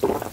the one